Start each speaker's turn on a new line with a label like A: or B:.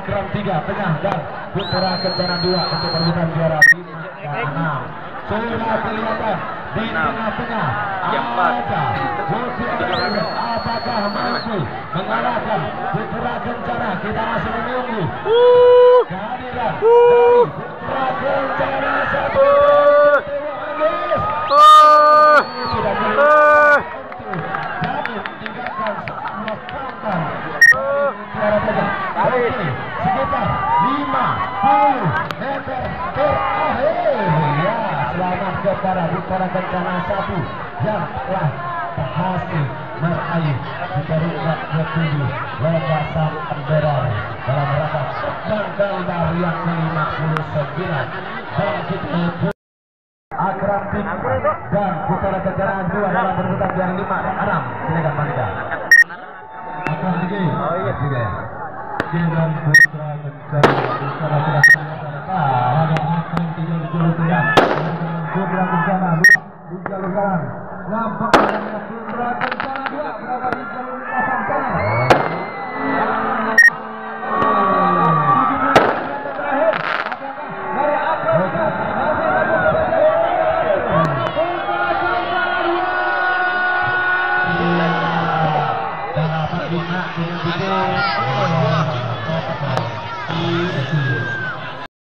A: Akram 3 tengah dan Putra Kencana 2 untuk perebutan juara 5 dan 6 sudah kelihatan di tengah-tengah ada Alvarez apakah mampu mengalahkan Putra Kencana? Kita masih menunggu. Kehadiran dari Putra Kencana satu. Sudah namun ya selamat kepada Putra Kencana satu yang telah berhasil meraih di peringkat ketujuh lepasan bendera dalam rangka tanggal baru yang ke-59 dan kita Akram Tim dan Putra Kencana dua dalam perebutan juara lima enam silakan oh iya ya Kencana Putra Kencana